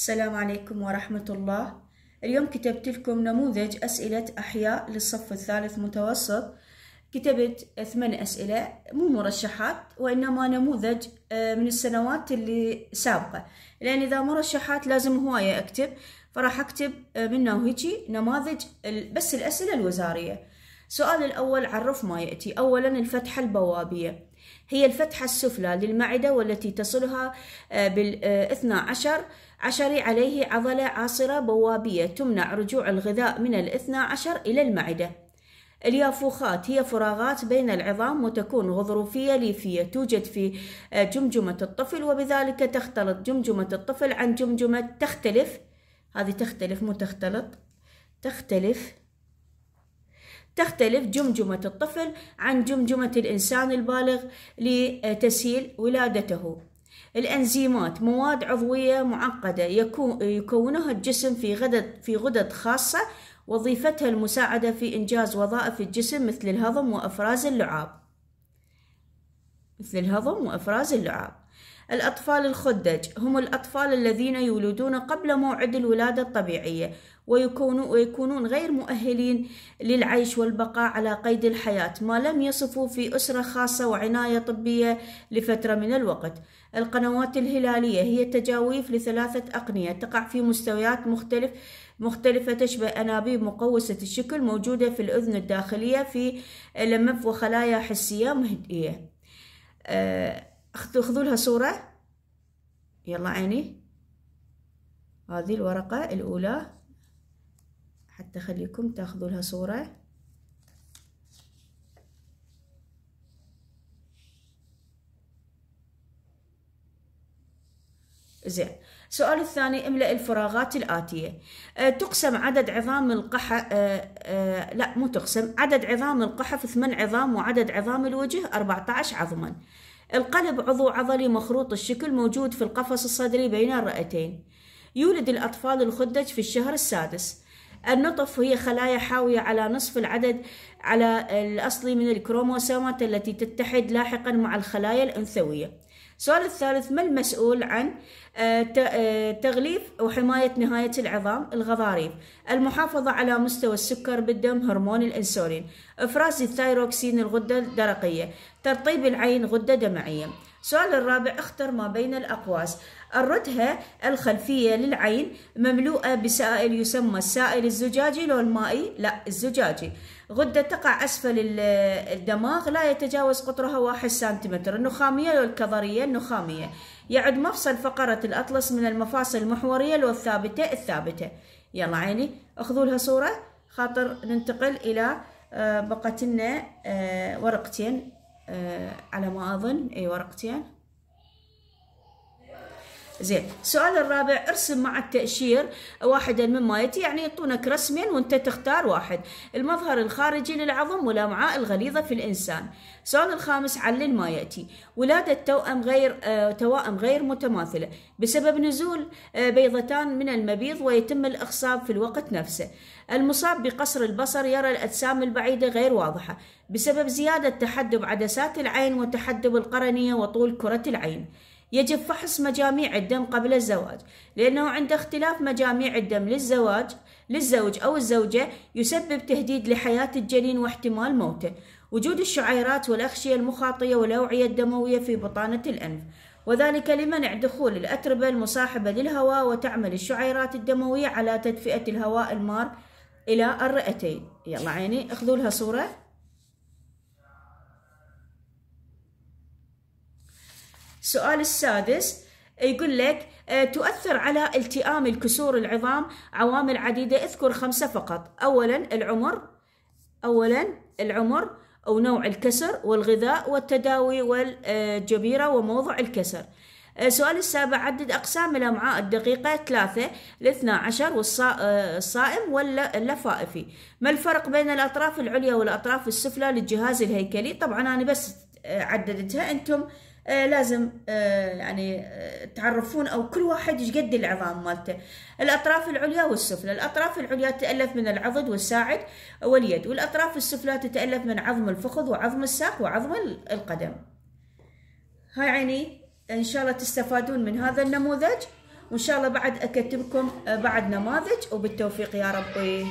السلام عليكم ورحمة الله. اليوم كتبت لكم نموذج أسئلة أحياء للصف الثالث متوسط. كتبت ثمان أسئلة مو مرشحات وإنما نموذج آه، من السنوات اللي سابقة. لأن إذا مرشحات لازم هواية أكتب. فراح أكتب آه، منه هيجي نماذج بس الأسئلة الوزارية. السؤال الأول عرف ما يأتي. أولا الفتحة البوابية. هي الفتحة السفلى للمعدة والتي تصلها بالاثنى عشر عشري عليه عضلة عاصرة بوابية تمنع رجوع الغذاء من الاثنى عشر إلى المعدة. اليافوخات هي فراغات بين العظام وتكون غضروفية ليفية توجد في آه، جمجمة الطفل وبذلك تختلط جمجمة الطفل عن جمجمة تختلف. هذه تختلف مو تختلط تختلف. تختلف جمجمة الطفل عن جمجمة الإنسان البالغ لتسهيل ولادته. الأنزيمات مواد عضوية معقدة يكون يكونها الجسم في غدد في غدد خاصة وظيفتها المساعدة في إنجاز وظائف الجسم مثل الهضم وإفراز اللعاب. مثل الهضم وإفراز اللعاب. الأطفال الخدج هم الأطفال الذين يولدون قبل موعد الولادة الطبيعية ويكونوا ويكونون غير مؤهلين للعيش والبقاء على قيد الحياة ما لم يصفوا في أسرة خاصة وعناية طبية لفترة من الوقت. القنوات الهلالية هي تجاويف لثلاثة أقنية تقع في مستويات مختلف مختلفة تشبه أنابيب مقوسة الشكل موجودة في الأذن الداخلية في لمف وخلايا حسية مهدئية أخذ- خذوا لها صورة. يلا عيني. هذه الورقة الأولى. حتى أخليكم تأخذوا لها صورة. زين. السؤال الثاني املأ الفراغات الآتية. أه تقسم عدد عظام القحة أه أه لا مو تقسم. عدد عظام القحف ثمان عظام وعدد عظام الوجه 14 عظما. القلب عضو عضلي مخروط الشكل موجود في القفص الصدري بين الرئتين يولد الأطفال الخدج في الشهر السادس. النطف هي خلايا حاوية على نصف العدد على الأصلي من الكروموسومات التي تتحد لاحقا مع الخلايا الأنثوية. السؤال الثالث ما المسؤول عن آه، آه، تغليف وحماية نهاية العظام الغضاريف؟ المحافظة على مستوى السكر بالدم هرمون الأنسولين إفراز الثايروكسين الغدة الدرقية ترطيب العين غدة دمعية. السؤال الرابع اختر ما بين الأقواس. الردهة الخلفية للعين مملوءة بسائل يسمى السائل الزجاجي لو المائي؟ لا الزجاجي. غدة تقع أسفل ال- الدماغ لا يتجاوز قطرها واحد سنتيمتر. النخامية لو الكظرية النخامية. يعد مفصل فقرة الأطلس من المفاصل المحورية لو الثابتة الثابتة. يلا عيني أخذوا لها صورة. خاطر ننتقل إلى آه، بقت لنا آه، ورقتين. على ما أظن أي ورقتين. زين. السؤال الرابع ارسم مع التأشير واحدا مما يأتي يعني يعطونك رسمين وانت تختار واحد المظهر الخارجي للعظم والأمعاء الغليظة في الإنسان. السؤال الخامس علل ما يأتي ولادة توأم غير آه توائم غير متماثلة بسبب نزول آه بيضتان من المبيض ويتم الإخصاب في الوقت نفسه. المصاب بقصر البصر يرى الأجسام البعيدة غير واضحة بسبب زيادة تحدب عدسات العين وتحدب القرنية وطول كرة العين. يجب فحص مجاميع الدم قبل الزواج لأنه عند اختلاف مجاميع الدم للزواج للزوج أو الزوجة يسبب تهديد لحياة الجنين واحتمال موته. وجود الشعيرات والأغشية المخاطية والأوعية الدموية في بطانة الأنف وذلك لمنع دخول الأتربة المصاحبة للهواء وتعمل الشعيرات الدموية على تدفئة الهواء المار إلى الرئتين. يلا عيني اخذوا لها صورة. السؤال السادس يقول لك آه، تؤثر على التئام الكسور العظام عوامل عديدة اذكر خمسة فقط. أولا العمر أولا العمر أو نوع الكسر والغذاء والتداوي والجبيرة وموضع الكسر. السؤال السابع عدد أقسام الأمعاء الدقيقة ثلاثة الاثنى عشر والصائم واللفائفي. ما الفرق بين الأطراف العليا والأطراف السفلى للجهاز الهيكلي؟ طبعا أنا بس آه، عددتها أنتم آه، لازم آه، يعني آه، تعرفون أو كل واحد إيش قد العظام مالته. الأطراف العليا والسفلى. الأطراف العليا تتالف من العضد والساعد واليد والأطراف السفلى تتألف من عظم الفخذ وعظم الساق وعظم القدم. هاي عيني إن شاء الله تستفادون من هذا النموذج وإن شاء الله بعد أكتب لكم بعد نماذج وبالتوفيق يا رب